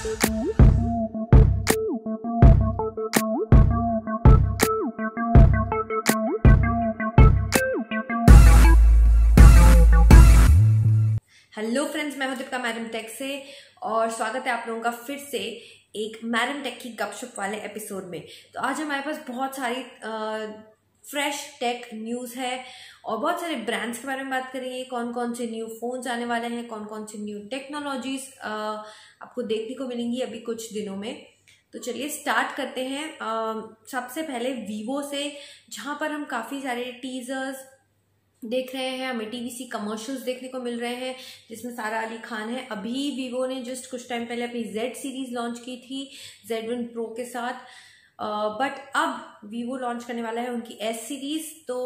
Hello friends मैं हूँ Deepika madam take से और स्वागत है आप लोगों का फिर से एक मैडम टेक की गपशप वाले एपिसोड में। तो आज हमारे पास बहुत सारी फ्रेश टेक न्यूज़ है और बहुत सारे ब्रांड्स के बारे में बात करेंगे। कौन कौन से न्यू फोन्स आने वाले हैं कौन कौन से न्यू टेक्नोलॉजीज़ आपको देखने को मिलेंगी अभी कुछ दिनों में। तो चलिए स्टार्ट करते हैं। सबसे पहले वीवो से, जहाँ पर हम काफ़ी सारे टीजर्स देख रहे हैं, हमें टीवीसी कमर्शियल्स देखने को मिल रहे हैं, जिसमें सारा अली खान है। अभी वीवो ने जस्ट कुछ टाइम पहले अपनी जेड सीरीज़ लॉन्च की थी जेड वन प्रो के साथ। बट अब वीवो लॉन्च करने वाला है उनकी एस सीरीज़ तो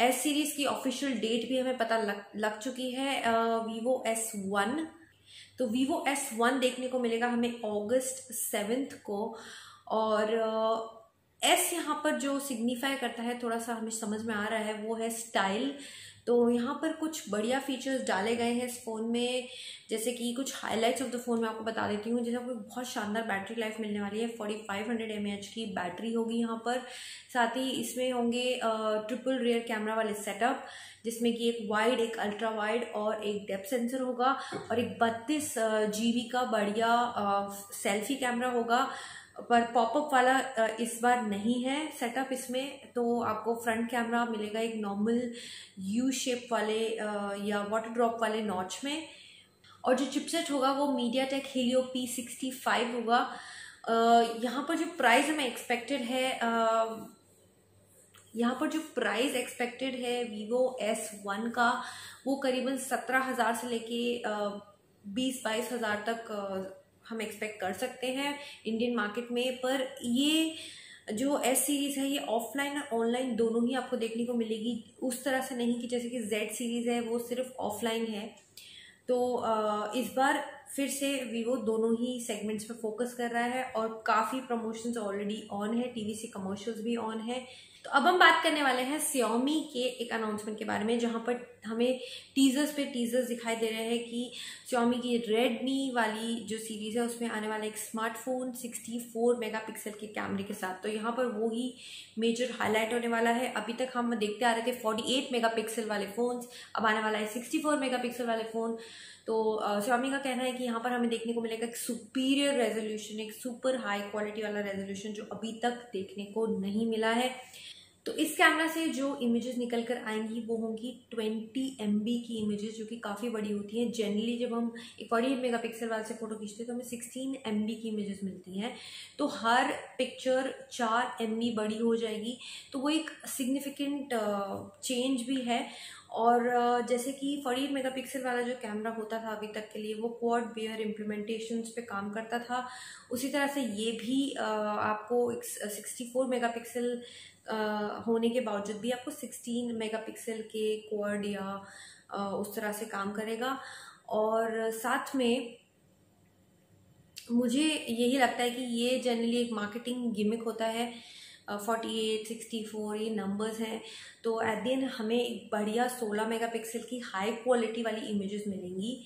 एस सीरीज़ की ऑफिशियल डेट भी हमें पता लग लग चुकी है वीवो एस वन तो वीवो एस वन देखने को मिलेगा हमें अगस्त सेवेंथ को, और एस यहाँ पर जो सिग्निफाई करता है, थोड़ा सा हमें समझ में आ रहा है, वो है स्टाइल तो यहाँ पर कुछ बढ़िया फीचर्स डाले गए हैं इस फ़ोन में। जैसे कि कुछ हाईलाइट्स ऑफ़ द फ़ोन मैं आपको बता देती हूँ। जैसे आपको बहुत शानदार बैटरी लाइफ मिलने वाली है। Forty five hundred M H की बैटरी होगी यहाँ पर। साथ ही इसमें होंगे ट्रिपल रियर कैमरा वाले सेटअप जिसमें कि एक वाइड एक अल्ट्रा वाइड और एक डेप सेंसर होगा। और एक बत्तीस जी का बढ़िया सेल्फी कैमरा होगा। पर पॉपअप वाला इस बार नहीं है सेटअप इसमें तो आपको फ्रंट कैमरा मिलेगा एक नॉर्मल यू शेप वाले या वाटर ड्रॉप वाले नॉच में। और जो चिपसेट होगा वो MediaTek Helio P sixty five होगा यहाँ पर जो प्राइस हमें एक्सपेक्टेड है यहाँ पर जो प्राइस एक्सपेक्टेड है वीवो एस वन का, वो करीबन सत्रह हज़ार से लेके बीस बाईस हज़ार तक हम एक्सपेक्ट कर सकते हैं इंडियन मार्केट में, पर ये जो एस सीरीज़ है, ये ऑफलाइन और ऑनलाइन दोनों ही आपको देखने को मिलेगी। उस तरह से नहीं कि जैसे कि जेड सीरीज़ है, वो सिर्फ़ ऑफलाइन है। तो इस बार फिर से वीवो दोनों ही सेगमेंट्स पे फोकस कर रहा है और काफ़ी प्रमोशंस ऑलरेडी ऑन है टीवीसी कमर्शियल्स भी ऑन है। तो अब हम बात करने वाले हैं सियोमी के एक अनाउंसमेंट के बारे में, जहाँ पर हमें टीजर्स पे टीजर्स दिखाई दे रहे हैं कि सियोमी की रेडमी वाली जो सीरीज़ है, उसमें आने वाला एक स्मार्टफ़ोन 64 मेगापिक्सल के कैमरे के साथ। तो यहाँ पर वो ही मेजर हाईलाइट होने वाला है। अभी तक हम देखते आ रहे थे 48 मेगापिक्सल वाले फोन्स अब आने वाला है 64 मेगापिक्सल वाले फ़ोन तो स्वामी का कहना है कि यहाँ पर हमें देखने को मिलेगा एक सुपीरियर रेजोल्यूशन एक सुपर हाई क्वालिटी वाला रेजोल्यूशन जो अभी तक देखने को नहीं मिला है। तो इस कैमरा से जो इमेजेस निकल कर आएँगी वो होंगी 20 MB की इमेजेस जो कि काफ़ी बड़ी होती हैं। जनरली जब हम एक फोर्टी मेगा पिक्सल वाले से फ़ोटो खींचते हैं तो हमें 16 एम की इमेजेस मिलती हैं। तो हर पिक्चर चार एम बड़ी हो जाएगी। तो वो एक सिग्निफिकेंट चेंज भी है और जैसे कि फोर्टी मेगा पिक्सल वाला जो कैमरा होता था अभी तक के लिए, वो क्वाड बेयर इम्प्लीमेंटेशन पे काम करता था। उसी तरह से ये भी आपको सिक्सटी फोर मेगा पिक्सल होने के बावजूद भी आपको 16 मेगापिक्सल के क्वाड या उस तरह से काम करेगा। और साथ में, मुझे यही लगता है कि ये जनरली एक मार्केटिंग गिमिक होता है। फोर्टी एट सिक्सटी फोर ये नंबर्स हैं। तो एट दिन हमें एक बढ़िया सोलह मेगापिक्सल की हाई क्वालिटी वाली इमेजेस मिलेंगी,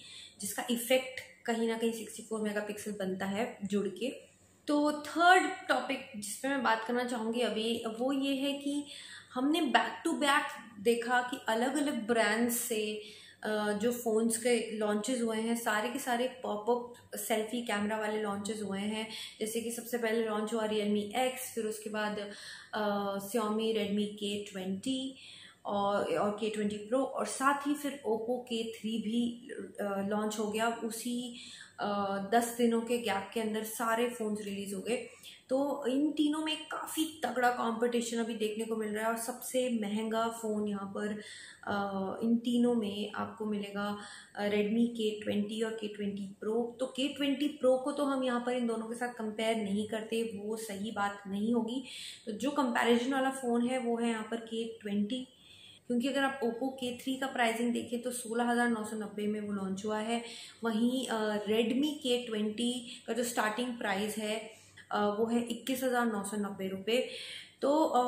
जिसका इफ़ेक्ट कहीं ना कहीं सिक्सटी फोर मेगापिक्सल बनता है जुड़ के। तो थर्ड टॉपिक जिस पर मैं बात करना चाहूँगी अभी, वो ये है कि हमने बैक टू बैक देखा कि अलग अलग ब्रांड्स से जो फ़ोन्स के लॉन्चेस हुए हैं, सारे के सारे पॉपअप सेल्फी कैमरा वाले लॉन्चेस हुए हैं। जैसे कि सबसे पहले लॉन्च हुआ रियल मी एक्स फिर उसके बाद सियोमी रेडमी के ट्वेंटी और और के ट्वेंटी प्रो और साथ ही फिर ओप्पो के थ्री भी लॉन्च हो गया। उसी दस दिनों के गैप के अंदर सारे फ़ोन्स रिलीज़ हो गए। तो इन तीनों में काफ़ी तगड़ा कंपटीशन अभी देखने को मिल रहा है और सबसे महँगा फ़ोन यहाँ पर इन तीनों में आपको मिलेगा रेडमी के ट्वेंटी और के ट्वेंटी प्रो तो के ट्वेंटी प्रो को तो हम यहाँ पर इन दोनों के साथ कंपेयर नहीं करते, वो सही बात नहीं होगी। तो जो कंपैरिजन वाला फ़ोन है, वो है यहाँ पर के ट्वेंटी क्योंकि अगर आप ओप्पो के थ्री का प्राइसिंग देखें तो सोलह हज़ार नौ सौ नब्बे में वो लॉन्च हुआ है। वहीं रेडमी के ट्वेंटी का जो स्टार्टिंग प्राइस है आ, वो है इक्कीस हज़ार नौ सौ नब्बे रुपये तो आ,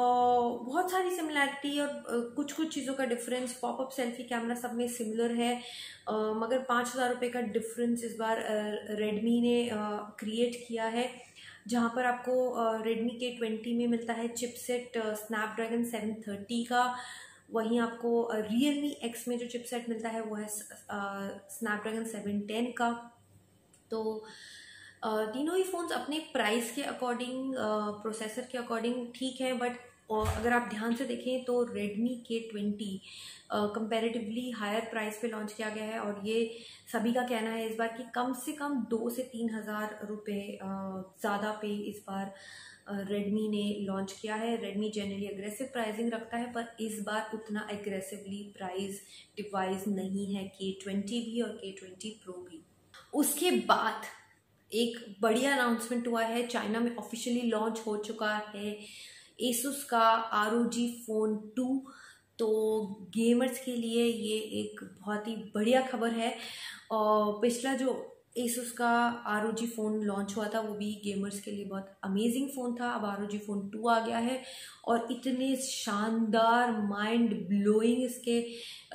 बहुत सारी सिमिलैरिटी और आ, कुछ कुछ चीज़ों का डिफरेंस पॉपअप सेल्फी कैमरा सब में सिमिलर है। मगर पाँच हज़ार रुपये का डिफरेंस इस बार रेडमी ने क्रिएट किया है जहाँ पर आपको रेडमी के ट्वेंटी में मिलता है चिपसेट स्नैपड्रैगन सेवन थर्टी का। वहीं आपको रियल मी एक्स में जो चिपसेट मिलता है, वो है स्नैपड्रैगन सेवन टेन का। तो तीनों ही फ़ोन्स अपने प्राइस के अकॉर्डिंग प्रोसेसर के अकॉर्डिंग ठीक है बट अगर आप ध्यान से देखें तो K twenty comparatively higher price पे लॉन्च किया गया है और ये सभी का कहना है इस बार कि कम से कम दो से तीन हज़ार रुपये ज़्यादा पे इस बार रेडमी ने लॉन्च किया है। रेडमी जनरली अग्रेसिव प्राइसिंग रखता है, पर इस बार उतना एग्रेसिवली प्राइस डिवाइस नहीं है के ट्वेंटी भी और के ट्वेंटी प्रो भी। उसके बाद एक बढ़िया अनाउंसमेंट हुआ है। चाइना में ऑफिशियली लॉन्च हो चुका है एसुस का R O G phone two तो गेमर्स के लिए ये एक बहुत ही बढ़िया खबर है। और पिछला जो एसुस का जी फ़ोन लॉन्च हुआ था, वो भी गेमर्स के लिए बहुत अमेजिंग फ़ोन था। अब जी फ़ोन टू आ गया है और इतने शानदार माइंड ब्लोइंग इसके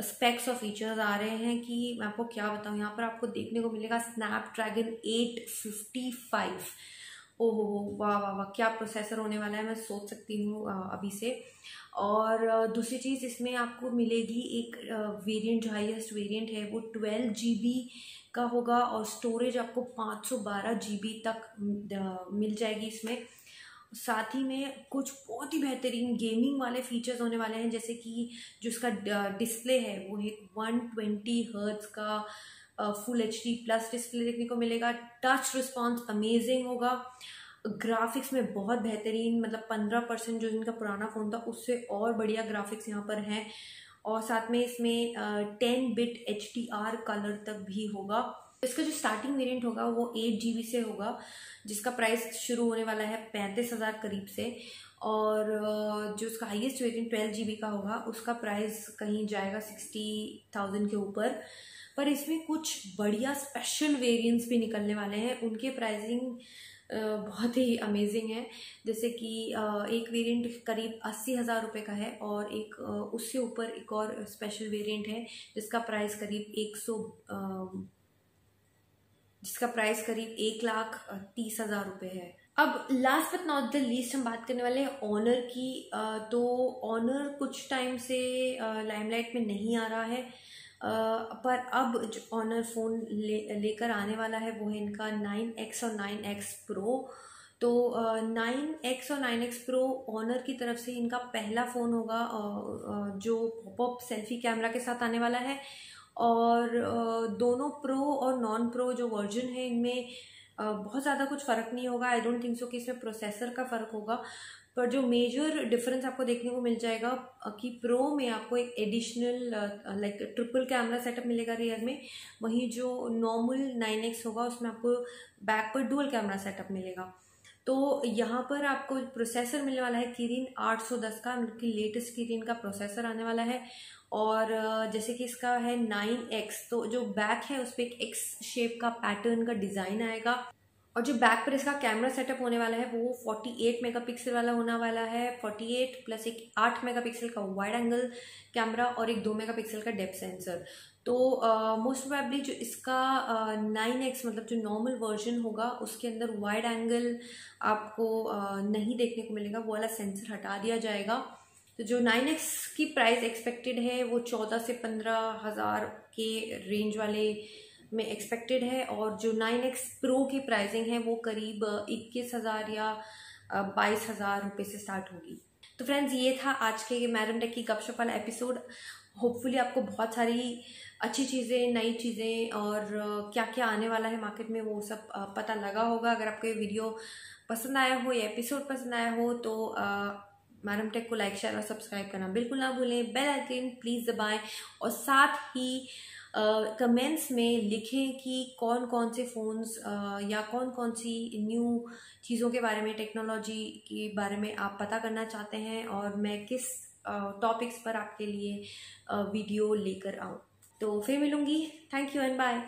स्पेक्स और फीचर्स आ रहे हैं कि मैं आपको क्या बताऊँ, यहाँ पर आपको देखने को मिलेगा स्नैपड्रैगन एट फिफ्टी फाइव ओहो वाह वाह वाह, क्या प्रोसेसर होने वाला है, मैं सोच सकती हूँ अभी से। और दूसरी चीज़ इसमें आपको मिलेगी एक वेरिएंट जो हाईएस्ट वेरिएंट है वो ट्वेल्व जी का होगा और स्टोरेज आपको पाँच सौ बारह जी तक मिल जाएगी इसमें। साथ ही में कुछ बहुत ही बेहतरीन गेमिंग वाले फीचर्स होने वाले हैं, जैसे कि जो इसका डिस्प्ले है वो एक वन ट्वेंटी हर्ट्स का full H D plus display देखने को मिलेगा। टच रिस्पॉन्स अमेजिंग होगा। ग्राफिक्स में बहुत बेहतरीन मतलब पंद्रह परसेंट जो इनका पुराना फ़ोन था, उससे और बढ़िया ग्राफिक्स यहाँ पर हैं। और साथ में इसमें टेन बिट एच कलर तक भी होगा। इसका जो स्टार्टिंग वेरिएंट होगा, वो एट जी बी से होगा, जिसका प्राइस शुरू होने वाला है पैंतीस हज़ार करीब से। और जो उसका हाईएस्ट वेरिएंट ट्वेल्व जी का होगा, उसका प्राइस कहीं जाएगा सिक्सटी थाउज़ेंड के ऊपर। पर इसमें कुछ बढ़िया स्पेशल वेरिएंट्स भी निकलने वाले हैं। उनके प्राइसिंग बहुत ही अमेजिंग है। जैसे कि एक वेरिएंट करीब अस्सी हज़ार रुपये का है और एक उससे ऊपर एक और स्पेशल वेरिएंट है, जिसका प्राइस करीब एक सौ जिसका प्राइस करीब एक लाख तीस हज़ार रुपये है। अब last but not the least हम बात करने वाले हैं ऑनर की। तो ऑनर कुछ टाइम से लाइमलाइट में नहीं आ रहा है। पर अब जो ऑनर फ़ोन ले, लेकर आने वाला है वो है इनका नाइन एक्स और नाइन एक्स प्रो तो नाइन एक्स और नाइन एक्स प्रो ऑनर की तरफ़ से इनका पहला फ़ोन होगा जो पॉपअप सेल्फी कैमरा के साथ आने वाला है। और दोनों प्रो और नॉन प्रो जो वर्जन है इनमें बहुत ज़्यादा कुछ फ़र्क नहीं होगा। आई डोंट थिंक सो कि इसमें प्रोसेसर का फ़र्क होगा। पर जो मेजर डिफरेंस आपको देखने को मिल जाएगा कि प्रो में आपको एक additional like triple camera setup मिलेगा रियर में। वहीं जो नॉर्मल नाइन एक्स होगा, उसमें आपको बैक पर डुअल कैमरा सेटअप मिलेगा। तो यहाँ पर आपको प्रोसेसर मिलने वाला है किरिन 810 का उनकी लेटेस्ट किरिन का प्रोसेसर आने वाला है। और जैसे कि इसका है 9x तो जो बैक है उस पर एक एक्स शेप का पैटर्न का डिज़ाइन आएगा। और जो बैक पर इसका कैमरा सेटअप होने वाला है वो 48 मेगापिक्सल वाला होने वाला है। 48 प्लस एक 8 मेगापिक्सल का वाइड एंगल कैमरा और एक 2 मेगापिक्सल का डेप सेंसर तो मोस्ट uh, प्रोबेबली जो इसका नाइन uh, एक्स मतलब जो नॉर्मल वर्जन होगा उसके अंदर वाइड एंगल आपको uh, नहीं देखने को मिलेगा वो वाला सेंसर हटा दिया जाएगा। तो जो नाइन एक्स की प्राइस एक्सपेक्टेड है वो चौदह से पंद्रह हज़ार के रेंज वाले में एक्सपेक्टेड है और जो नाइन एक्स प्रो की प्राइसिंग है, वो करीब इक्कीस हज़ार या बाईस हज़ार रुपये से स्टार्ट होगी। तो फ्रेंड्स ये था आज के मैडम टेक की गपशप वाला एपिसोड होपफुली आपको बहुत सारी अच्छी चीज़ें, नई चीज़ें और क्या क्या आने वाला है मार्केट में, वो सब पता लगा होगा। अगर आपको ये वीडियो पसंद आया हो, या एपिसोड पसंद आया हो तो मैडम टेक को लाइक शेयर और सब्सक्राइब करना बिल्कुल ना भूलें। बेल आइकन प्लीज़ दबाएँ और साथ ही कमेंट्स में लिखें कि कौन कौन से फ़ोन्स या कौन कौन सी न्यू चीज़ों के बारे में टेक्नोलॉजी के बारे में आप पता करना चाहते हैं और मैं किस टॉपिक्स पर आपके लिए वीडियो लेकर आऊँ। तो फिर मिलूँगी। Thank you and bye